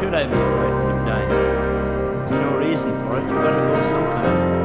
should I be frightened of dying? There's no reason for it. You've got to go sometime.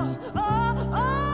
oh, oh. oh.